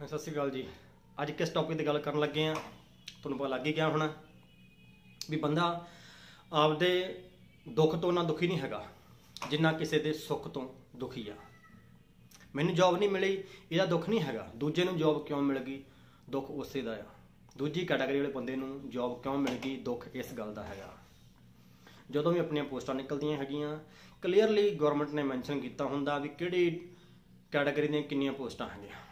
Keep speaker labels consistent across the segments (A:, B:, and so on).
A: ਸਤਿ ਸ਼੍ਰੀ ਅਕਾਲ ਜੀ। ਅੱਜ ਕਿਸ ਟੌਪਿਕ ਤੇ ਗੱਲ ਕਰਨ ਲੱਗੇ ਆ ਤੁਹਾਨੂੰ ਪਤਾ ਲੱਗ ਹੀ ਗਿਆ ਹੋਣਾ ਵੀ ਬੰਦਾ ਆਪਦੇ ਦੁੱਖ ਤੋਂ ਨਾ ਦੁਖੀ ਨਹੀਂ ਹੈਗਾ, ਜਿੰਨਾ ਕਿਸੇ ਦੇ ਸੁੱਖ ਤੋਂ ਦੁਖੀ ਆ। ਮੈਨੂੰ ਜੌਬ ਨਹੀਂ ਮਿਲੀ, ਇਹਦਾ ਦੁੱਖ ਨਹੀਂ ਹੈਗਾ। ਦੂਜੇ ਨੂੰ ਜੌਬ ਕਿਉਂ ਮਿਲ ਗਈ? ਦੁੱਖ ਉਸੇ ਦਾ ਆ। ਦੂਜੀ ਕੈਟਾਗਰੀ ਵਾਲੇ ਬੰਦੇ ਨੂੰ ਜੌਬ ਕਿਉਂ ਮਿਲ ਗਈ? ਦੁੱਖ ਇਸ ਗੱਲ ਦਾ ਹੈਗਾ। ਜਦੋਂ ਵੀ ਆਪਣੀਆਂ ਪੋਸਟਾਂ ਨਿਕਲਦੀਆਂ ਹੈਗੀਆਂ ਕਲੀਅਰਲੀ ਗਵਰਨਮੈਂਟ ਨੇ ਮੈਂਸ਼ਨ ਕੀਤਾ ਹੁੰਦਾ ਵੀ ਕਿਹੜੀ ਕੈਟਾਗਰੀ ਦੀਆਂ ਕਿੰਨੀਆਂ ਪੋਸਟਾਂ ਹੈਗੀਆਂ।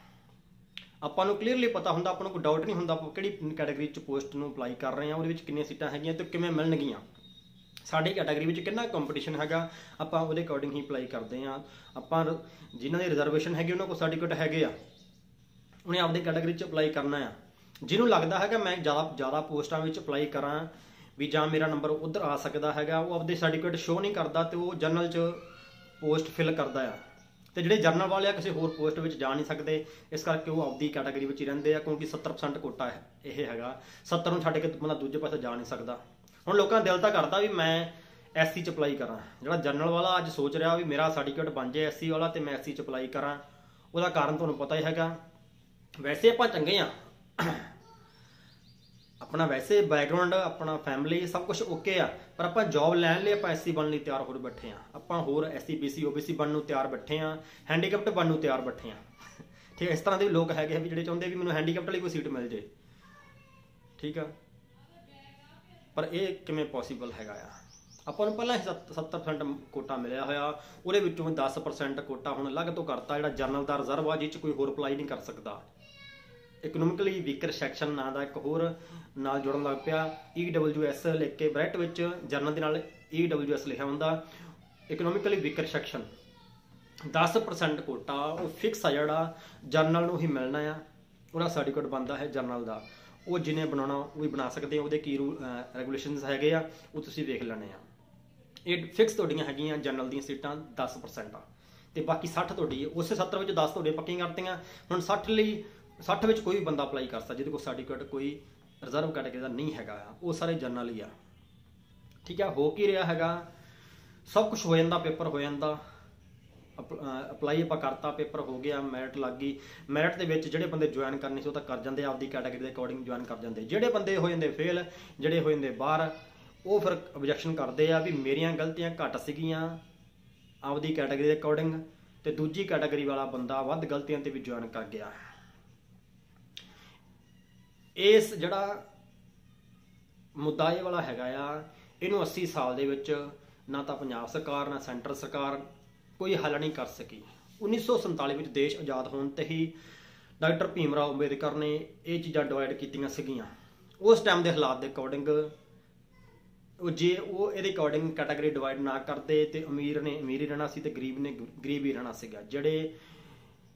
A: ਆਪਾਂ ਨੂੰ ਕਲੀਅਰਲੀ ਪਤਾ ਹੁੰਦਾ, ਆਪਾਂ ਨੂੰ ਕੋਈ ਡਾਊਟ ਨਹੀਂ ਹੁੰਦਾ ਆਪਾਂ ਕਿਹੜੀ ਕੈਟਾਗਰੀ ਚ ਪੋਸਟ ਨੂੰ ਅਪਲਾਈ ਕਰ ਰਹੇ ਹਾਂ, ਉਹਦੇ ਵਿੱਚ ਕਿੰਨੀਆਂ ਸੀਟਾਂ ਹੈਗੀਆਂ ਤੇ ਕਿਵੇਂ ਮਿਲਣਗੀਆਂ। ਸਾਡੀ ਕੈਟਾਗਰੀ ਵਿੱਚ ਕਿੰਨਾ ਕੰਪੀਟੀਸ਼ਨ ਹੈਗਾ, ਆਪਾਂ ਉਹਦੇ ਅਕੋਰਡਿੰਗ ਹੀ ਅਪਲਾਈ ਕਰਦੇ ਹਾਂ। ਆਪਾਂ ਰ- ਜਿਨ੍ਹਾਂ ਦੀ ਰਿਜ਼ਰਵੇਸ਼ਨ ਹੈਗੀ, ਉਹਨਾਂ ਕੋਲ ਸਰਟੀਫਿਕੇਟ ਹੈਗੇ ਆ। ਉਹਨੇ ਆਪਦੀ ਕੈਟਾਗਰੀ ਚ ਅਪਲਾਈ ਕਰਨਾ ਆ। ਜਿਹਨੂੰ ਲੱਗਦਾ ਹੈਗਾ, ਮੈਂ ਜ਼ਿਆਦਾ ਜ਼ਿਆਦਾ ਪੋਸਟਾਂ ਵਿੱਚ ਅਪਲਾਈ ਕਰਾਂ, ਵੀ ਜਾਂ ਮੇਰਾ ਨੰਬਰ ਉਧਰ ਆ ਸਕਦਾ ਹੈਗਾ, ਉਹ ਆਪਦੇ ਸਰਟੀਫਿਕੇਟ ਸ਼ੋ ਨਹੀਂ ਕਰਦਾ ਤੇ ਉਹ ਜਨਰਲ ਚ ਪੋਸਟ ਫਿਲ ਕਰਦਾ ਆ। ਤੇ ਜਿਹੜੇ ਜਰਨਲ ਵਾਲੇ ਆ ਕਿਸੇ ਹੋਰ ਪੋਸਟ ਵਿੱਚ ਜਾ ਨਹੀਂ ਸਕਦੇ। ਇਸ ਕਰਕੇ ਉਹ ਆਪਦੀ ਕੈਟਾਗਰੀ ਵਿੱਚ ਹੀ ਰਹਿੰਦੇ ਆ, ਕਿਉਂਕਿ 70% ਕੋਟਾ ਹੈ, ਇਹ ਹੈਗਾ। 70 ਨੂੰ ਛੱਡ ਕੇ ਬੰਦਾ ਦੂਜੇ ਪਾਸੇ ਜਾ ਨਹੀਂ ਸਕਦਾ। ਹੁਣ ਲੋਕਾਂ ਦਾ ਦਿਲ ਤਾਂ ਕਰਦਾ ਵੀ ਮੈਂ ਐਸਸੀ ਚ ਅਪਲਾਈ ਕਰਾਂ। ਜਿਹੜਾ ਜਰਨਲ ਵਾਲਾ ਅੱਜ ਸੋਚ ਰਿਹਾ ਵੀ ਮੇਰਾ ਸਰਟੀਫਿਕੇਟ ਬਣ ਜਾਏ ਐਸਸੀ ਵਾਲਾ ਤੇ ਮੈਂ ਐਸਸੀ ਚ ਅਪਲਾਈ ਕਰਾਂ, ਉਹਦਾ ਕਾਰਨ ਤੁਹਾਨੂੰ ਪਤਾ ਹੀ ਹੈਗਾ। ਵੈਸੇ ਆਪਾਂ ਚੰਗੇ ਆ। ਆਪਣਾ ਵੈਸੇ ਬੈਕਗ੍ਰਾਉਂਡ ਆਪਣਾ ਫੈਮਿਲੀ ਸਭ ਕੁਝ ਓਕੇ ਆ, ਪਰ ਆਪਾਂ ਜੌਬ ਲੈਣ ਲਈ ਆਪਾਂ ਐਸਸੀ ਬਣਨ ਲਈ ਤਿਆਰ ਹੋਰ ਬੈਠੇ ਆ। ਆਪਾਂ ਹੋਰ ਐਸਸੀ ਬੀਸੀ ਓਬੀਸੀ ਬਣਨ ਨੂੰ ਤਿਆਰ ਬੈਠੇ ਆ ਹੈਂਡੀਕੈਪਟ ਬਣਨ ਨੂੰ ਤਿਆਰ ਬੈਠੇ ਆ। ਠੀਕ ਹੈ ਇਸ ਤਰ੍ਹਾਂ ਦੇ ਲੋਕ ਹੈਗੇ ਆ ਵੀ ਜਿਹੜੇ ਚਾਹੁੰਦੇ ਵੀ ਮੈਨੂੰ ਹੈਂਡੀਕੈਪਟ ਲਈ ਕੋਈ ਸੀਟ ਮਿਲ ਜੇ। ਠੀਕ ਆ? ਪਰ ਇਹ ਕਿਵੇਂ ਪੋਸੀਬਲ ਹੈਗਾ ਆ? ਆਪਾਂ ਨੂੰ ਪਹਿਲਾਂ ਹੀ ਸੱਤ- 70% ਕੋਟਾ ਮਿਲਿਆ ਹੋਇਆ, ਉਹਦੇ ਵਿੱਚੋਂ 10% ਕੋਟਾ ਹੁਣ ਅਲੱਗ ਤੋਂ ਕਰਤਾ, ਜਿਹੜਾ ਜਰਨਲ ਦਾ ਰਿਜ਼ਰਵ ਆ ਜਿਹ 'ਚ ਕੋਈ ਹੋਰ ਅਪਲਾਈ ਨਹੀਂ ਕਰ ਸਕਦਾ। ਇਕਨੋਮਿਕਲੀ ਵੀਕਰ ਸੈਕਸ਼ਨ ਨਾਂ ਦਾ ਇੱਕ ਹੋਰ ਨਾਲ ਜੁੜਨ ਲੱਗ ਪਿਆ। EWS ਲਿਖ ਕੇ ਬ੍ਰੈਟ ਵਿੱਚ ਜਰਨਲ ਦੇ ਨਾਲ EWS ਲਿਖਿਆ ਹੁੰਦਾ। ਇਕਨੋਮਿਕਲੀ ਵੀਕਰ ਸੈਕਸ਼ਨ 10% ਕੋਟਾ ਉਹ ਫਿਕਸ ਆ ਜਿਹੜਾ, ਜਰਨਲ ਨੂੰ ਹੀ ਮਿਲਣਾ ਆ। ਉਹਦਾ ਸਰਟੀਫਿਕੇਟ ਬਣਦਾ ਹੈ ਜਰਨਲ ਦਾ। ਉਹ ਜਿਹਨੇ ਬਣਾਉਣਾ, ਉਹ ਵੀ ਬਣਾ ਸਕਦੇ ਆ। ਉਹਦੇ ਕੀ ਰੈਗੂਲੇਸ਼ਨਸ ਹੈਗੇ ਆ, ਉਹ ਤੁਸੀਂ ਵੇਖ ਲੈਣੇ ਆ। ਇਹ ਫਿਕਸ ਤੁਹਾਡੀਆਂ ਹੈਗੀਆਂ ਜਨਰਲ ਦੀਆਂ ਸੀਟਾਂ 10% ਆ। ਤੇ ਬਾਕੀ 60 ਤੁਹਾਡੀ, ਉਸੇ 70 ਵਿੱਚ 10 ਤੁਹਾਡੇ ਪੱਕੀਆਂ ਕਰਤੀਆਂ। ਹੁਣ 60 ਲਈ 60 ਵਿੱਚ ਕੋਈ ਵੀ ਬੰਦਾ ਅਪਲਾਈ ਕਰ ਸਕਦਾ, ਜਿਹਦੇ ਕੋਲ ਸਰਟੀਫਿਕੇਟ ਕੋਈ ਰਿਜ਼ਰਵ ਕੈਟਾਗਰੀ ਦਾ ਨਹੀਂ ਹੈਗਾ ਆ, ਉਹ ਸਾਰੇ ਜਨਰਲ ਹੀ ਆ। ਠੀਕ ਆ, ਹੋ ਕੀ ਰਿਹਾ ਹੈਗਾ? ਸਭ ਕੁਝ ਹੋ ਜਾਂਦਾ, ਪੇਪਰ ਹੋ ਜਾਂਦਾ। ਅਪਲਾਈ ਆਪਾਂ ਕਰਤਾ, ਪੇਪਰ ਹੋ ਗਿਆ ਮੈਰਿਟ ਲੱਗ ਗਈ। ਮੈਰਿਟ ਦੇ ਵਿੱਚ ਜਿਹੜੇ ਬੰਦੇ ਜੁਆਇਨ ਕਰਨੇ ਸੀ, ਉਹ ਤਾਂ ਕਰ ਜਾਂਦੇ, ਆਪਦੀ ਕੈਟਾਗਰੀ ਦੇ ਅਕੋਰਡਿੰਗ ਜੁਆਇਨ ਕਰ ਜਾਂਦੇ। ਜਿਹੜੇ ਬੰਦੇ ਹੋ ਜਾਂਦੇ ਫੇਲ ਜਿਹੜੇ ਹੋ ਜਾਂਦੇ ਬਾਹਰ, ਉਹ ਫਿਰ ਆਬਜੈਕਸ਼ਨ ਕਰਦੇ ਆ ਵੀ ਮੇਰੀਆਂ ਗਲਤੀਆਂ ਘੱਟ ਸੀਗੀਆਂ, ਆਪਦੀ ਕੈਟਾਗਰੀ ਦੇ ਅਕੋਰਡਿੰਗ ਤੇ ਦੂਜੀ ਕੈਟਾਗਰੀ ਵਾਲਾ ਬੰਦਾ ਵੱਧ ਗਲਤੀਆਂ ਤੇ ਵੀ ਜੁਆਇਨ ਕਰ ਗਿਆ। ਇਸ ਜਿਹੜਾ ਮੁੱਦਾ ਇਹ ਵਾਲਾ ਹੈਗਾ ਆ, ਇਹਨੂੰ 80 ਸਾਲ ਦੇ ਵਿੱਚ ਨਾ ਤਾਂ ਪੰਜਾਬ ਸਰਕਾਰ, ਨਾ ਸੈਂਟਰ ਸਰਕਾਰ ਕੋਈ ਹੱਲ ਨਹੀਂ ਕਰ ਸਕੀ। 1947 ਵਿੱਚ ਦੇਸ਼ ਆਜ਼ਾਦ ਹੋਣ ਤੇ ਹੀ ਡਾਕਟਰ ਭੀਮ ਰਾਓ ਅੰਬੇਦਕਰ ਨੇ ਇਹ ਚੀਜ਼ਾਂ ਡਿਵਾਈਡ ਕੀਤੀਆਂ ਸੀਗੀਆਂ। ਉਸ ਟਾਈਮ ਦੇ ਹਾਲਾਤ ਦੇ ਅਕੋਰਡਿੰਗ ਉਹ ਜੇ ਉਹ ਇਹਦੇ ਅਕੋਰਡਿੰਗ ਕੈਟਾਗਰੀ ਡਿਵਾਈਡ ਨਾ ਕਰਦੇ ਤੇ ਅਮੀਰ ਨੇ ਅਮੀਰ ਹੀ ਰਹਿਣਾ ਸੀ ਤੇ ਗਰੀਬ ਨੇ ਗਰੀਬ ਹੀ ਰਹਿਣਾ ਸੀਗਾ, ਜਿਹੜੇ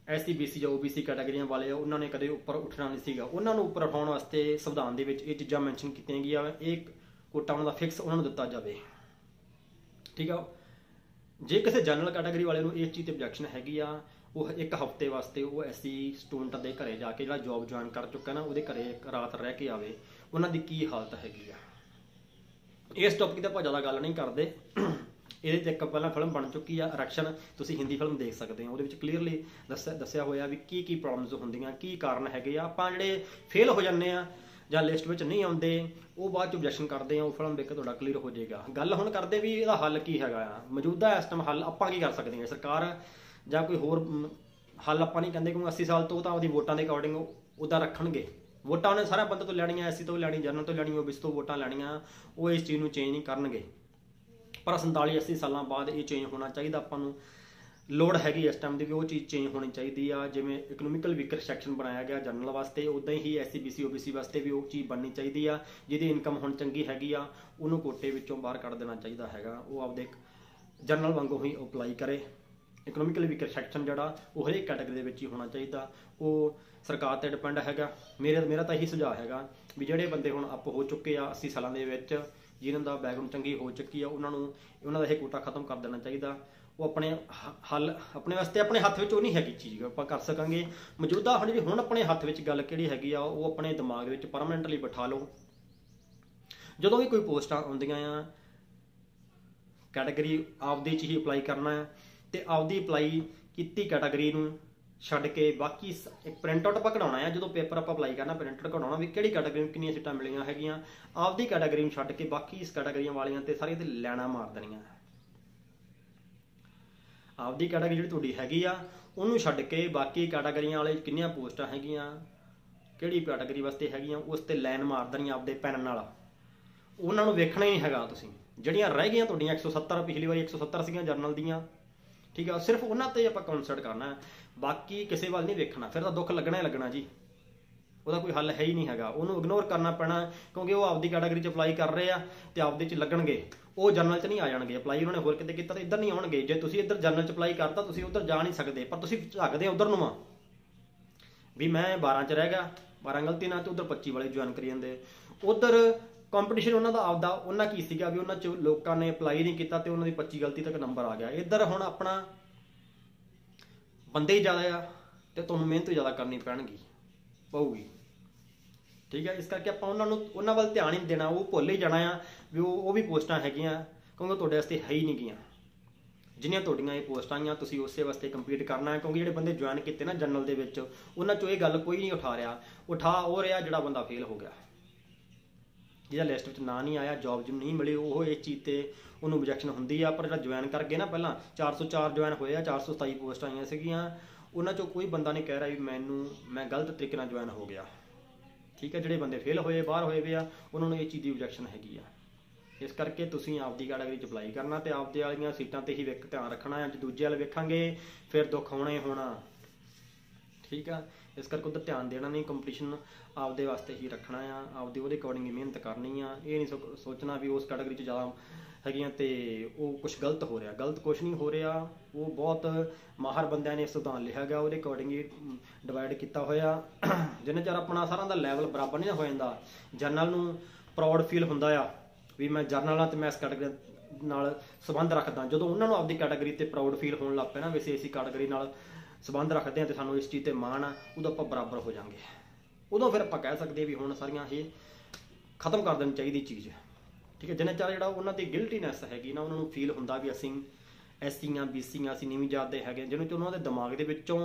A: ਐਸਸੀ ਬੀਸੀ ਜਾਂ ਓਬੀਸੀ ਕੈਟਾਗਰੀਆਂ ਵਾਲੇ ਆ ਉਹਨਾਂ ਨੇ ਕਦੇ ਉੱਪਰ ਉੱਠਣਾ ਨਹੀਂ ਸੀਗਾ। ਉਹਨਾਂ ਨੂੰ ਉੱਪਰ ਉਠਾਉਣ ਵਾਸਤੇ ਸੰਵਿਧਾਨ ਦੇ ਵਿੱਚ ਇਹ ਚੀਜ਼ਾਂ ਮੈਂਸ਼ਨ ਕੀਤੀਆਂ ਗਈਆਂ ਇਹ ਕੋਟਾ ਉਹਨਾਂ ਦਾ ਫਿਕਸ ਉਹਨਾਂ ਨੂੰ ਦਿੱਤਾ ਜਾਵੇ। ਠੀਕ ਆ? ਜੇ ਕਿਸੇ ਜਨਰਲ ਕੈਟਾਗਰੀ ਵਾਲੇ ਨੂੰ ਇਸ ਚੀਜ਼ ਤੇ ਆਬਜੈਕਸ਼ਨ ਹੈਗੀ ਆ, ਉਹ ਇੱਕ ਹਫ਼ਤੇ ਵਾਸਤੇ ਉਹ ਐਸੀ ਸਟੂਡੈਂਟ ਦੇ ਘਰੇ ਜਾ ਕੇ ਜਿਹੜਾ ਜੌਬ ਜੁਆਇਨ ਕਰ ਚੁੱਕਾ ਨਾ, ਉਹਦੇ ਘਰੇ ਰਾਤ ਰਹਿ ਕੇ ਆਵੇ। ਉਹਨਾਂ ਦੀ ਕੀ ਹਾਲਤ ਹੈਗੀ ਆ? ਇਸ ਟੌਪਿਕ ਤੇ ਆਪਾਂ ਜ਼ਿਆਦਾ ਗੱਲ ਨਹੀਂ ਕਰਦੇ। ਇਹਦੇ ਤੇ ਇੱਕ ਪਹਿਲਾਂ ਫਿਲਮ ਬਣ ਚੁੱਕੀ ਆ ਆਰਕਸ਼ਨ ਤੁਸੀਂ ਹਿੰਦੀ ਫਿਲਮ ਦੇਖ ਸਕਦੇ ਹੋ। ਉਹਦੇ ਵਿੱਚ ਕਲੀਅਰਲੀ ਦੱਸਿਆ ਦੱਸਿਆ ਹੋਇਆ ਵੀ ਕੀ ਕੀ ਪ੍ਰੋਬਲਮਸ ਹੁੰਦੀਆਂ, ਕੀ ਕਾਰਨ ਹੈਗੇ ਆ। ਆਪਾਂ ਜਿਹੜੇ ਫੇਲ ਹੋ ਜਾਂਦੇ ਆ ਜਾਂ ਲਿਸਟ ਵਿੱਚ ਨਹੀਂ ਆਉਂਦੇ, ਉਹ ਬਾਅਦ ਚ ਆਬਜੈਕਸ਼ਨ ਕਰਦੇ ਆ, ਉਹ ਫਿਲਮ ਦੇਖ ਕੇ ਤੁਹਾਡਾ ਕਲੀਅਰ ਹੋ ਜਾਏਗਾ। ਗੱਲ ਹੁਣ ਕਰਦੇ ਵੀ ਇਹਦਾ ਹੱਲ ਕੀ ਹੈਗਾ ਆ। ਮੌਜੂਦਾ ਇਸ ਟਾਈਮ ਹੱਲ ਆਪਾਂ ਕੀ ਕਰ ਸਕਦੇ ਹਾਂ ਸਰਕਾਰ ਜਾਂ ਕੋਈ ਹੋਰ ਹੱਲ ਆਪਾਂ ਨਹੀਂ ਕਹਿੰਦੇ, ਕਿਉਂਕਿ 80 ਸਾਲ ਤੋਂ ਤਾਂ ਉਹਦੀ ਵੋਟਾਂ ਦੇ ਅਕੋਰਡਿੰਗ ਉਹਦਾ ਰੱਖਣਗੇ। ਵੋਟਾਂ ਉਹਨੇ ਸਾਰਾ ਬੰਦੇ ਤੋਂ ਲੈਣੀਆਂ, ਐਸੀ ਤੋਂ ਲੈਣੀ, ਜਨਰਲ ਤੋਂ ਲੈਣੀ ਓਬੀਸੀ ਤੋਂ ਵੋਟਾਂ ਲੈਣੀਆਂ, ਉਹ ਇਸ ਚੀਜ਼ ਨੂੰ ਚੇਂਜ ਨਹੀਂ ਕਰਨਗੇ। ਪਰ 47 80 ਸਾਲਾਂ ਬਾਅਦ ਇਹ ਚੇਂਜ ਹੋਣਾ ਚਾਹੀਦਾ ਆਪਾਂ ਨੂੰ। ਲੋੜ ਹੈਗੀ ਇਸ ਟਾਈਮ ਦੀ ਵੀ ਉਹ ਚੀਜ਼ ਚੇਂਜ ਹੋਣੀ ਚਾਹੀਦੀ ਆ। ਜਿਵੇਂ ਇਕਨੋਮਿਕਲ ਵੀਕਰ ਸੈਕਸ਼ਨ ਬਣਾਇਆ ਗਿਆ ਜਨਰਲ ਵਾਸਤੇ ਉਦਾਂ ਹੀ ਐਸਸੀ ਬੀਸੀ ਓਬੀਸੀ ਵਾਸਤੇ ਵੀ ਉਹ ਚੀਜ਼ ਬਣਨੀ ਚਾਹੀਦੀ ਆ, ਜਿਹਦੀ ਇਨਕਮ ਹੁਣ ਚੰਗੀ ਹੈਗੀ ਆ, ਉਹਨੂੰ ਕੋਟੇ ਵਿੱਚੋਂ ਬਾਹਰ ਕੱਢ ਦੇਣਾ ਚਾਹੀਦਾ ਹੈਗਾ। ਉਹ ਆਪਦੇ ਜਨਰਲ ਵਾਂਗੂ ਹੀ ਅਪਲਾਈ ਕਰੇ। ਇਕਨੋਮਿਕਲ ਵੀਕਰ ਸੈਕਸ਼ਨ ਜਿਹੜਾ, ਉਹ ਹਰੇਕ ਕੈਟਾਗਰੀ ਦੇ ਵਿੱਚ ਹੀ ਹੋਣਾ ਚਾਹੀਦਾ। ਉਹ ਸਰਕਾਰ ਤੇ ਡਿਪੈਂਡ ਹੈਗਾ। ਮੇਰੇ, ਮੇਰਾ ਤਾਂ ਇਹੀ ਸੁਝਾਅ ਹੈਗਾ ਵੀ ਜਿਹੜੇ ਬੰਦੇ ਹੁਣ ਅਪ ਹੋ ਚੁੱਕੇ ਆ 80 ਸਾਲਾਂ ਦੇ ਵਿੱਚ ਜਿਨ੍ਹਾਂ ਦਾ ਬੈਕਗ੍ਰਾਉਂਡ ਚੰਗੀ ਹੋ ਚੁੱਕੀ ਆ, ਉਹਨਾਂ ਨੂੰ ਉਹਨਾਂ ਦਾ ਇਹ ਕੋਟਾ ਖਤਮ ਕਰ ਦੇਣਾ ਚਾਹੀਦਾ। ਉਹ ਆਪਣੇ ਹੱਲ, ਆਪਣੇ ਵਾਸਤੇ ਆਪਣੇ ਹੱਥ ਵਿੱਚ ਉਹ ਨਹੀਂ ਹੈਗੀ ਚੀਜ਼, ਆਪਾਂ ਕਰ ਸਕਾਂਗੇ। ਮੌਜੂਦਾ ਹੁਣ ਜਿਹੜੀ ਹੁਣ ਆਪਣੇ ਹੱਥ ਵਿੱਚ ਗੱਲ ਕਿਹੜੀ ਹੈਗੀ ਆ, ਉਹ ਆਪਣੇ ਦਿਮਾਗ ਵਿੱਚ ਪਰਮਨੈਂਟਲੀ ਬਿਠਾ ਲਓ। ਜਦੋਂ ਵੀ ਕੋਈ ਪੋਸਟਾਂ ਆਉਂਦੀਆਂ ਆ ਕੈਟਾਗਰੀ ਆਪਦੇ ਚ ਹੀ ਅਪਲਾਈ ਕਰਨਾ ਹੈ ਤੇ ਆਪਦੀ ਅਪਲਾਈ ਕੀਤੀ ਕੈਟਾਗਰੀ ਨੂੰ ਛੱਡ ਕੇ ਬਾਕੀ ਪ੍ਰਿੰਟ ਆਊਟ ਆਪਾਂ ਕਢਾਉਣਾ ਆ। ਜਦੋਂ ਪੇਪਰ ਆਪਾਂ ਅਪਲਾਈ ਕਰਨਾ ਪ੍ਰਿੰਟ ਆਊਟ ਕਢਾਉਣਾ, ਵੀ ਕਿਹੜੀ ਕੈਟਾਗਰੀ ਨੂੰ ਕਿੰਨੀਆਂ ਸੀਟਾਂ ਮਿਲੀਆਂ ਹੈਗੀਆਂ। ਆਪਦੀ ਕੈਟਾਗਰੀ ਨੂੰ ਛੱਡ ਕੇ ਬਾਕੀ ਇਸ ਕੈਟਾਗਰੀਆਂ ਵਾਲੀਆਂ ਤੇ ਸਾਰੀਆਂ ਤੇ ਲੈਣਾ ਮਾਰ ਦੇਣੀਆਂ। ਆਪਦੀ ਕੈਟਾਗਰੀ ਜਿਹੜੀ ਤੁਹਾਡੀ ਹੈਗੀ ਆ, ਉਹਨੂੰ ਛੱਡ ਕੇ ਬਾਕੀ ਕੈਟਾਗਰੀਆਂ ਵਾਲੇ ਕਿੰਨੀਆਂ ਪੋਸਟਾਂ ਹੈਗੀਆਂ, ਕਿਹੜੀ ਕੈਟਾਗਰੀ ਵਾਸਤੇ ਹੈਗੀਆਂ, ਉਸ ਤੇ ਲਾਈਨ ਮਾਰ ਦੇਣੀ ਆਪਦੇ ਪੈਨ ਨਾਲ। ਉਹਨਾਂ ਨੂੰ ਵੇਖਣਾ ਹੀ ਨਹੀਂ ਹੈਗਾ ਤੁਸੀਂ। ਜਿਹੜੀਆਂ ਰਹਿ ਗਈਆਂ ਤੁਹਾਡੀਆਂ 170 ਪਿਛਲੀ ਵਾਰੀ 170 ਸੀਗੀਆਂ ਜਰਨਲ ਦੀਆਂ। ਠੀਕ ਆ, ਸਿਰਫ ਉਹਨਾਂ ਤੇ ਆਪਾਂ ਕਨਸਰਟ ਕਰਨਾ ਬਾਕੀ ਕਿਸੇ ਵੱਲ ਨਹੀਂ ਵੇਖਣਾ। ਫਿਰ ਤਾਂ ਦੁੱਖ ਲੱਗਣਾ ਹੀ ਲੱਗਣਾ ਜੀ। ਉਹਦਾ ਕੋਈ ਹੱਲ ਹੈ ਹੀ ਨਹੀਂ ਹੈਗਾ। ਉਹਨੂੰ ਇਗਨੋਰ ਕਰਨਾ ਪੈਣਾ ਕਿਉਂਕਿ ਉਹ ਆਪਦੀ ਕੈਟਾਗਰੀ 'ਚ ਅਪਲਾਈ ਕਰ ਰਹੇ ਆ ਤੇ ਆਪਦੇ 'ਚ ਲੱਗਣਗੇ। ਉਹ ਜਰਨਲ 'ਚ ਨਹੀਂ ਆ ਜਾਣਗੇ। ਅਪਲਾਈ ਉਹਨਾਂ ਨੇ ਹੋਰ ਕਿਤੇ ਕੀਤਾ ਤਾਂ ਇੱਧਰ ਨਹੀਂ ਆਉਣਗੇ। ਜੇ ਤੁਸੀਂ ਇੱਧਰ ਜਰਨਲ 'ਚ ਅਪਲਾਈ ਕਰਤਾ, ਤੁਸੀਂ ਉੱਧਰ ਜਾ ਨਹੀਂ ਸਕਦੇ। ਪਰ ਤੁਸੀਂ ਝੱਕਦੇ ਉਧਰ ਨੂੰ ਆ। ਵੀ ਮੈਂ 12 'ਚ ਰਹਿ ਗਿਆ 12 ਗਲਤੀ ਨਾਲ ਤੇ ਉਧਰ 25 ਵਾਲੇ ਜੁਆਇਨ ਕਰੀ ਜਾਂਦੇ। ਉਧਰ ਕੰਪੀਟੀਸ਼ਨ ਉਹਨਾਂ ਦਾ ਆਪਦਾ, ਉਹਨਾਂ ਕੀ ਸੀਗਾ ਵੀ ਉਹਨਾਂ 'ਚ ਲੋਕਾਂ ਨੇ ਅਪਲਾਈ ਨਹੀਂ ਕੀਤਾ ਤੇ ਉਹਨਾਂ ਦੀ 25 ਗਲਤੀ ਤੱਕ ਨੰਬਰ ਆ ਗਿਆ। ਇੱਧਰ ਹੁਣ ਆਪਣਾ ਬੰਦੇ ਹੀ ਜ਼ਿਆਦਾ ਆ ਤੇ ਤੁਹਾਨੂੰ ਮਿਹਨਤ ਜ਼ਿਆਦਾ ਕਰਨੀ ਪੈਣਗੀ, ਪਊਗੀ। ਠੀਕ ਹੈ ਇਸ ਕਰਕੇ ਆਪਾਂ ਉਹਨਾਂ ਨੂੰ, ਉਹਨਾਂ ਵੱਲ ਧਿਆਨ ਹੀ ਨਹੀਂ ਦੇਣਾ, ਉਹ ਭੁੱਲ ਹੀ ਜਾਣਾ ਆ ਵੀ ਉਹ ਉਹ ਵੀ ਪੋਸਟਾਂ ਹੈਗੀਆਂ, ਕਿਉਂਕਿ ਤੁਹਾਡੇ ਵਾਸਤੇ ਹੈ ਹੀ ਨਹੀਂ ਗੀਆਂ। ਜਿੰਨੀਆਂ ਤੁਹਾਡੀਆਂ ਇਹ ਪੋਸਟਾਂ ਆਈਆਂ, ਤੁਸੀਂ ਉਸੇ ਵਾਸਤੇ ਕੰਪਲੀਟ ਕਰਨਾ ਹੈ, ਕਿਉਂਕਿ ਜਿਹੜੇ ਬੰਦੇ ਜੁਆਇਨ ਕੀਤੇ ਨਾ ਜਨਰਲ ਦੇ ਵਿੱਚ, ਉਹਨਾਂ ਚੋਂ ਇਹ ਗੱਲ ਕੋਈ ਨਹੀਂ ਉਠਾ ਰਿਹਾ। ਉਠਾ ਉਹ ਰਿਹਾ ਜਿਹੜਾ ਬੰਦਾ ਫੇਲ ਹੋ ਗਿਆ। ਜਿਹਦਾ ਲਿਸਟ ਵਿੱਚ ਨਾਂ ਨਹੀਂ ਆਇਆ ਜੌਬ ਜਿਮ ਨਹੀਂ ਮਿਲੀ, ਉਹ ਇਸ ਚੀਜ਼ ਤੇ ਉਹਨੂੰ objection ਹੁੰਦੀ ਆ, ਪਰ ਜਿਹੜਾ ਜੁਆਇਨ ਕਰ ਗਏ ਨਾ ਪਹਿਲਾਂ 404 ਜੁਆਇਨ ਹੋਏ ਆ 427 ਪੋਸਟਾਂ ਆਈਆਂ ਸੀਗੀਆਂ। ਉਹਨਾਂ ਚੋਂ ਕੋਈ ਬੰਦਾ ਨਹੀਂ ਕਹਿ ਰਿਹਾ ਵੀ ਮੈਨੂੰ, ਮੈਂ ਗਲਤ ਤਰੀਕੇ ਨਾਲ ਜੁਆਇਨ ਹੋ ਗਿਆ। ਠੀਕ ਹੈ ਜਿਹੜੇ ਬੰਦੇ ਫੇਲ ਹੋਏ, ਬਾਹਰ ਹੋਏ ਵੇ ਆ, ਉਹਨਾਂ ਨੂੰ ਇਹ ਚੀਜ਼ ਦੀ objection ਹੈਗੀ ਆ। ਇਸ ਕਰਕੇ ਤੁਸੀਂ ਆਪਦੀ ਕੈਟਾਗਰੀ ਚ ਅਪਲਾਈ ਕਰਨਾ ਤੇ ਆਪਦੇ ਵਾਲੀਆਂ ਸੀਟਾਂ ਤੇ ਹੀ ਵੇਖ ਧਿਆਨ ਰੱਖਣਾ ਅੱਜ ਦੂਜੇ ਵਾਲ ਵੇਖਾਂਗੇ, ਫਿਰ ਦੁੱਖ ਹੋਣੇ ਹੋਣਾ। ਠੀਕ ਆ? ਇਸ ਕਰਕੇ ਉਧਰ ਧਿਆਨ ਦੇਣਾ ਨਹੀਂ ਕੰਪੀਟੀਸ਼ਨ ਆਪਦੇ ਵਾਸਤੇ ਹੀ ਰੱਖਣਾ ਆ, ਆਪਦੇ ਉਹਦੇ ਅਕੋਰਡਿੰਗ ਮਿਹਨਤ ਕਰਨੀ ਆ। ਇਹ ਨਹੀਂ ਸੋਚਣਾ ਵੀ ਉਸ ਕੈਟਾਗਰੀ 'ਚ ਜ਼ਿਆਦਾ ਹੈਗੀਆਂ ਤੇ ਉਹ ਕੁਝ ਗਲਤ ਹੋ ਰਿਹਾ। ਗਲਤ ਕੁਝ ਨਹੀਂ ਹੋ ਰਿਹਾ, ਉਹ ਬਹੁਤ ਮਾਹਰ ਬੰਦਿਆਂ ਨੇ ਸੰਵਿਧਾਨ ਲਿਖਿਆ ਗਿਆ, ਉਹਦੇ ਅਕੋਰਡਿੰਗ ਹੀ ਡਿਵਾਈਡ ਕੀਤਾ ਹੋਇਆ। ਜਿੰਨੇ ਚਿਰ ਆਪਣਾ ਸਾਰਿਆਂ ਦਾ ਲੈਵਲ ਬਰਾਬਰ ਨਹੀਂ ਹੋ ਜਾਂਦਾ ਜਰਨਲ ਨੂੰ ਪ੍ਰਾਊਡ ਫੀਲ ਹੁੰਦਾ ਆ ਵੀ ਮੈਂ ਜਰਨਲ ਆ ਤੇ ਮੈਂ ਇਸ ਕੈਟਾਗਰੀ ਨਾਲ ਸੰਬੰਧ ਰੱਖਦਾ। ਜਦੋਂ ਉਹਨਾਂ ਨੂੰ ਆਪਦੀ ਕੈਟਾਗਰੀ ਤੇ ਪ੍ਰਾਊਡ ਫੀਲ ਹੋਣ ਲੱਗ ਪਿਆ ਨਾ, ਵੀ ਇਸੇ ਕੈਟਾਗਰੀ ਨਾਲ ਸੰਬੰਧ ਰੱਖਦੇ ਹਾਂ ਤੇ ਸਾਨੂੰ ਇਸ ਚੀਜ਼ ਤੇ ਮਾਣ ਆ, ਉਦੋਂ ਆਪਾਂ ਬਰਾਬਰ ਹੋ ਜਾਾਂਗੇ। ਉਦੋਂ ਫਿਰ ਆਪਾਂ ਕਹਿ ਸਕਦੇ ਵੀ ਹੁਣ ਸਾਰੀਆਂ ਇਹ ਖਤਮ ਕਰ ਦੇਣੀ ਚਾਹੀਦੀ ਚੀਜ਼। ਠੀਕ ਹੈ, ਜਿੰਨਾ ਚਿਰ ਜਿਹੜਾ ਉਹਨਾਂ ਦੀ ਗਿਲਟੀਨੈਸ ਹੈਗੀ ਨਾ, ਉਹਨਾਂ ਨੂੰ ਫੀਲ ਹੁੰਦਾ ਵੀ ਅਸੀਂ ਐਸਸੀਆਂ ਬੀਸੀਆਂ ਅਸੀਂ ਨੀਵੀਂ ਜਾਤ ਦੇ ਹੈਗੇ ਜਿਹਨੂੰ ਚ ਉਹਨਾਂ ਦੇ ਦਿਮਾਗ ਦੇ ਵਿੱਚੋਂ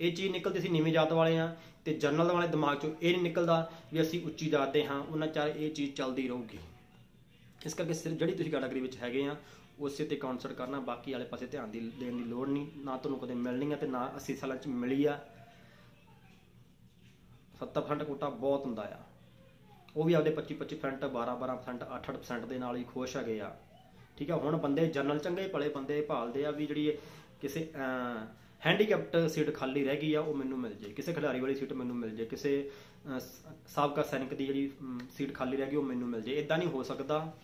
A: ਇਹ ਚੀਜ਼ ਨਿਕਲਦੀ ਸੀ ਨੀਵੀਂ ਜਾਤ ਵਾਲੇ ਆ ਤੇ ਜਨਰਲ ਵਾਲੇ ਦਿਮਾਗ ਚੋਂ ਇਹ ਨਹੀਂ ਨਿਕਲਦਾ ਵੀ ਅਸੀਂ ਉੱਚੀ ਜਾਤ ਦੇ ਹਾਂ, ਉਹਨਾਂ ਚਾਰ ਇਹ ਚੀਜ਼ ਚੱਲਦੀ ਰਹੂਗੀ। ਇਸ ਕਰਕੇ ਸਿਰ ਜਿਹੜੀ ਤੁਸੀਂ ਕੈਟਾਗਰੀ ਵਿੱਚ ਹੈਗੇ ਆ ਉਸੇ ਤੇ ਕਨਸਰਟ ਕਰਨਾ ਬਾਕੀ ਵਾਲੇ ਪਾਸੇ ਧਿਆਨ ਦੀ ਦੇਣ ਦੀ ਲੋੜ ਨਹੀਂ। ਨਾ ਤੁਹਾਨੂੰ ਕਦੇ ਮਿਲਣੀ ਆ ਤੇ ਨਾ 80 ਸਾਲਾਂ ਚ ਮਿਲੀ ਆ। 70% ਕੋਟਾ ਬਹੁਤ ਹੁੰਦਾ ਆ। ਉਹ ਵੀ ਆਪਦੇ 25 25% 12 12% 8 8% ਦੇ ਨਾਲ ਹੀ ਖੁਸ਼ ਹੈਗੇ ਆ। ਠੀਕ ਆ ਹੁਣ ਬੰਦੇ ਜਨਰਲ ਚੰਗੇ ਭਲੇ ਬੰਦੇ ਭਾਲਦੇ ਆ ਵੀ ਜਿਹੜੀ ਕਿਸੇ ਹੈਂਡੀਕੈਪਟ ਸੀਟ ਖਾਲੀ ਰਹਿ ਗਈ ਆ ਉਹ ਮੈਨੂੰ ਮਿਲ ਜੇ। ਕਿਸੇ ਖਿਡਾਰੀ ਵਾਲੀ ਸੀਟ ਮੈਨੂੰ ਮਿਲ ਜੇ। ਕਿਸੇ ਅਹ, ਸਾਬਕਾ ਸੈਨਿਕ ਦੀ ਜਿਹੜੀ ਸੀਟ ਖਾਲੀ ਰਹਿ ਗਈ ਉਹ ਮੈਨੂੰ ਮਿਲ ਜੇ। ਇਦਾਂ ਨਹੀਂ ਹੋ ਸਕਦਾ।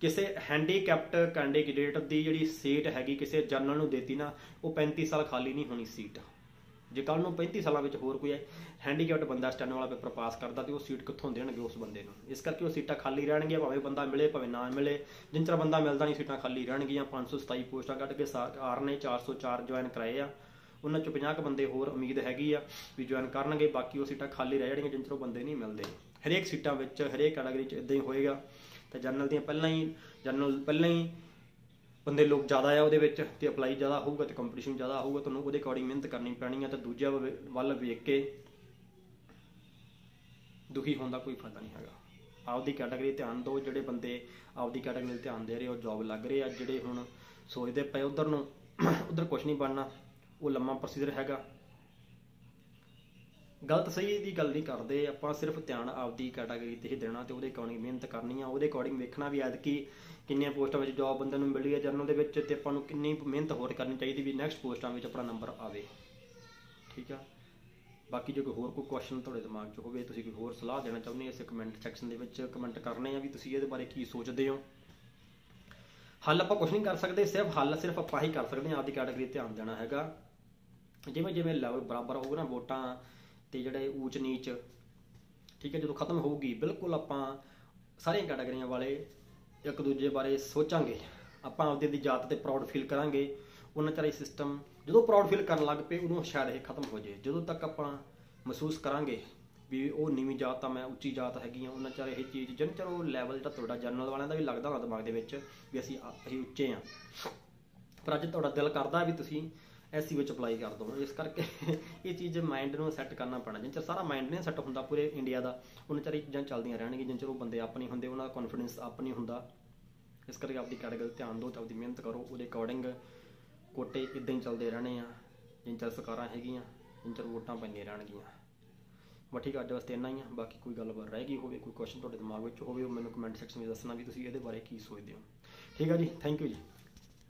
A: ਕਿਸੇ ਹੈਂਡੀਕੈਪਟ ਕੈਂਡੀਡੇਟ ਦੀ ਜਿਹੜੀ ਸੀਟ ਹੈਗੀ, ਕਿਸੇ ਜਨਰਲ ਨੂੰ ਦੇਤੀ ਨਾ, ਉਹ 35 ਸਾਲ ਖਾਲੀ ਨਹੀਂ ਹੋਣੀ ਸੀਟ ਜੇ ਕੱਲ ਨੂੰ 35 ਸਾਲਾਂ ਵਿੱਚ ਹੋਰ ਕੋਈ ਹੈਂਡੀਕੈਪਟ ਬੰਦਾ ਸਟੈਂਡ ਵਾਲਾ ਪੇਪਰ ਪਾਸ ਕਰਦਾ ਤੇ ਉਹ ਸੀਟ ਕਿੱਥੋਂ ਦੇਣਗੇ ਉਸ ਬੰਦੇ ਨੂੰ? ਇਸ ਕਰਕੇ ਉਹ ਸੀਟਾਂ ਖਾਲੀ ਰਹਿਣਗੀਆਂ, ਭਾਵੇਂ ਬੰਦਾ ਮਿਲੇ, ਭਾਵੇਂ ਨਾ ਮਿਲੇ। ਜਿੰਨ ਚਿਰ ਬੰਦਾ ਮਿਲਦਾ ਨਹੀਂ ਸੀਟਾਂ ਖਾਲੀ ਰਹਿਣਗੀਆਂ 527 ਪੋਸਟਾਂ ਕੱਢ ਕੇ ਸਰਕਾਰ ਨੇ 404 ਜੁਆਇਨ ਕਰਾਏ ਆ। ਉਹਨਾਂ ਚੋਂ 50 ਕੁ ਬੰਦੇ ਹੋਰ ਉਮੀਦ ਹੈਗੀ ਆ ਵੀ ਜੁਆਇਨ ਕਰਨਗੇ, ਬਾਕੀ ਉਹ ਸੀਟਾਂ ਖਾਲੀ ਰਹਿ ਜਾਣਗੀਆਂ ਜਿੰਨ ਚਿਰ ਉਹ ਬੰਦੇ ਨਹੀਂ ਮਿਲਦੇ। ਹਰੇਕ ਸੀਟਾਂ ਵਿੱਚ, ਹਰੇਕ ਕੈਟਾਗਰੀ 'ਚ ਇਦਾਂ ਹੀ ਹੋਏਗਾ। ਤੇ ਜਨਰਲ ਦੀਆਂ ਪਹਿਲਾਂ ਹੀ, ਜਰਨਲ ਪਹਿਲਾਂ ਹੀ ਬੰਦੇ ਲੋਕ ਜ਼ਿਆਦਾ ਆ ਉਹਦੇ ਵਿੱਚ ਤੇ ਅਪਲਾਈ ਜ਼ਿਆਦਾ ਹੋਊਗਾ ਤੇ ਕੰਪੀਟੀਸ਼ਨ ਜ਼ਿਆਦਾ ਹੋਊਗਾ, ਤੁਹਾਨੂੰ ਉਹਦੇ ਅਕੋਰਡਿੰਗ ਮਿਹਨਤ ਕਰਨੀ ਪੈਣੀ ਆ ਤੇ ਦੂਜਿਆਂ ਵੱਲ- ਵੱਲ ਵੇਖ ਕੇ ਦੁਖੀ ਹੋਣ ਦਾ ਕੋਈ ਫਾਇਦਾ ਨਹੀਂ ਹੈਗਾ। ਆਪਦੀ ਕੈਟਾਗਰੀ ਧਿਆਨ ਦਿਓ, ਜਿਹੜੇ ਬੰਦੇ ਆਪਦੀ ਕੈਟਾਗਰੀ 'ਤੇ ਧਿਆਨ ਦੇ ਰਹੇ ਉਹ ਜੌਬ ਲੱਗ ਰਹੇ ਆ, ਜਿਹੜੇ ਹੁਣ ਸੋਚਦੇ ਪਏ ਉਧਰ ਨੂੰ, ਉਧਰ ਕੁਝ ਨਹੀਂ ਬਣਨਾ, ਉਹ ਲੰਮਾ ਪ੍ਰੋਸੀਜਰ ਹੈਗਾ। ਗਲਤ ਸਹੀ ਦੀ ਗੱਲ ਨਹੀਂ ਕਰਦੇ, ਆਪਾਂ ਸਿਰਫ ਧਿਆਨ ਆਪਦੀ ਕੈਟਾਗਰੀ ਤੇ ਹੀ ਦੇਣਾ ਤੇ ਉਹਦੇ ਅਕੋਰਡਿੰਗ ਮਿਹਨਤ ਕਰਨੀ ਆ, ਉਹਦੇ ਅਕੋਰਡਿੰਗ ਵੇਖਣਾ ਵੀ ਐਤਕੀ ਕਿੰਨੀਆਂ ਪੋਸਟਾਂ ਵਿੱਚ ਜੌਬ ਬੰਦੇ ਨੂੰ ਮਿਲੀ ਹੈ ਜਰਨਲ ਦੇ ਵਿੱਚ ਤੇ ਆਪਾਂ ਨੂੰ ਕਿੰਨੀ ਮਿਹਨਤ ਹੋਰ ਕਰਨੀ ਚਾਹੀਦੀ ਵੀ ਨੈਕਸਟ ਪੋਸਟਾਂ ਵਿੱਚ ਆਪਣਾ ਨੰਬਰ ਆਵੇ। ਠੀਕ ਆ? ਬਾਕੀ ਜੇ ਕੋਈ ਹੋਰ ਕੋਈ ਕੁਐਸਚਨ ਤੁਹਾਡੇ ਦਿਮਾਗ 'ਚ ਹੋਵੇ, ਤੁਸੀਂ ਕੋਈ ਹੋਰ ਸਲਾਹ ਦੇਣਾ ਚਾਹੁੰਦੇ ਹੋ, ਇਸ ਕਮੈਂਟ ਸੈਕਸ਼ਨ ਦੇ ਵਿੱਚ ਕਮੈਂਟ ਕਰਨੇ ਆ ਵੀ ਤੁਸੀਂ ਇਹਦੇ ਬਾਰੇ ਕੀ ਸੋਚਦੇ ਹੋ। ਹੱਲ ਆਪਾਂ ਕੁਝ ਨਹੀਂ ਕਰ ਸਕਦੇ, ਸਿਰਫ ਹੱਲ ਸਿਰਫ ਆਪਾਂ ਹੀ ਕਰ ਸਕਦੇ ਹਾਂ, ਆਪਦੀ ਕੈਟਾਗਰੀ ਤੇ ਧਿਆਨ ਦੇਣਾ ਹੈਗਾ। ਜਿਵੇਂ ਜਿਵੇਂ ਲੈਵਲ ਬਰਾਬਰ ਹੋਊਗਾ ਨਾ ਵੋਟਾਂ ਤੇ ਜਿਹੜੇ ਊਚ ਨੀਚ, ਠੀਕ ਹੈ, ਜਦੋਂ ਖਤਮ ਹੋਊਗੀ, ਬਿਲਕੁਲ ਆਪਾਂ ਸਾਰੀਆਂ ਕੈਟਾਗਰੀਆਂ ਵਾਲੇ ਇੱਕ ਦੂਜੇ ਬਾਰੇ ਸੋਚਾਂਗੇ। ਆਪਾਂ ਆਪਦੇ ਦੀ ਜਾਤ ਤੇ ਪ੍ਰਾਊਡ ਫੀਲ ਕਰਾਂਗੇ। ਉਹਨਾਂ ਚਿਰ ਇਹ ਸਿਸਟਮ ਜਦੋਂ ਪ੍ਰਾਊਡ ਫੀਲ ਕਰਨ ਲੱਗ ਪਏ, ਉਦੋਂ ਸ਼ਾਇਦ ਇਹ ਖਤਮ ਹੋ ਜੇ ਜਦੋਂ ਤੱਕ ਆਪਾਂ ਮਹਿਸੂਸ ਕਰਾਂਗੇ ਵੀ ਉਹ ਨੀਵੀਂ ਜਾਤ ਆ, ਮੈਂ ਉੱਚੀ ਜਾਤ ਹੈਗੀ ਆ, ਉਹਨਾਂ ਚਿਰ ਇਹ ਚੀਜ਼ ਜਿੰਨ ਚਿਰ ਉਹ ਲੈਵਲ ਜਿਹੜਾ ਤੁਹਾਡਾ ਜਨਰਲ ਵਾਲਿਆਂ ਦਾ ਵੀ ਲੱਗਦਾ ਹੋਣਾ ਦਿਮਾਗ ਦੇ ਵਿੱਚ ਵੀ ਅਸੀਂ ਅਸੀਂ ਉੱਚੇ ਆ। ਪਰ ਅੱਜ ਤੁਹਾਡਾ ਦਿਲ ਕਰਦਾ ਵੀ ਤੁਸੀਂ ਐਸਸੀ ਵਿੱਚ ਅਪਲਾਈ ਕਰ ਦੋ। ਇਸ ਕਰਕੇ ਇਹ ਚੀਜ਼ ਮਾਈਂਡ ਨੂੰ ਸੈੱਟ ਕਰਨਾ ਪੈਣਾ। ਜਿੰਨ ਚਿਰ ਸਾਰਾ ਮਾਈਂਡ ਨਹੀਂ ਸੈੱਟ ਹੁੰਦਾ ਪੂਰੇ ਇੰਡੀਆ ਦਾ ਉਹਨਾਂ ਚਿਰ ਇਹ ਚੀਜ਼ਾਂ ਚੱਲਦੀਆਂ ਰਹਿਣਗੀਆਂ। ਜਿੰਨ ਚਿਰ ਉਹ ਬੰਦੇ ਆਪਣੀ ਹੁੰਦੇ ਉਹਨਾਂ ਦਾ ਕੌਨਫੀਡੈਂਸ ਆਪਣੀ ਹੁੰਦਾ। ਇਸ ਕਰਕੇ ਆਪਦੀ ਕੈਟਾਗਰੀ ਧਿਆਨ ਦਿਓ ਤੇ ਆਪਦੀ ਮਿਹਨਤ ਕਰੋ। ਉਹਦੇ ਅਕੋਰਡਿੰਗ ਕੋਟੇ ਇਦਾਂ ਹੀ ਚੱਲਦੇ ਰਹਿਣੇ ਆ। ਜਿੰਨ ਚਿਰ ਸਰਕਾਰਾਂ ਹੈਗੀਆਂ ਜਿੰਨ ਚਿਰ ਵੋਟਾਂ ਪੈਂਦੀਆਂ ਰਹਿਣਗੀਆਂ। ਬਸ ਠੀਕ ਆ, ਅੱਜ ਵਾਸਤੇ ਇੰਨਾ ਹੀ ਆ। ਬਾਕੀ ਕੋਈ ਗੱਲਬਾਤ ਰਹਿ ਗਈ ਹੋਵੇ ਕੋਈ ਕੁਐਸਚਨ ਤੁਹਾਡੇ ਦਿਮਾਗ ਵਿੱਚ ਹੋਵੇ ਉਹ ਮੈਨੂੰ ਕਮੈਂਟ ਸੈਕਸ਼ਨ ਵਿੱਚ ਦੱਸਣਾ ਵੀ ਤੁਸੀਂ ਇਹਦੇ ਬਾਰੇ ਕੀ ਸੋਚਦੇ ਹੋ। ਠੀਕ ਆ ਜੀ ਥੈਂਕ ਯੂ ਜੀ।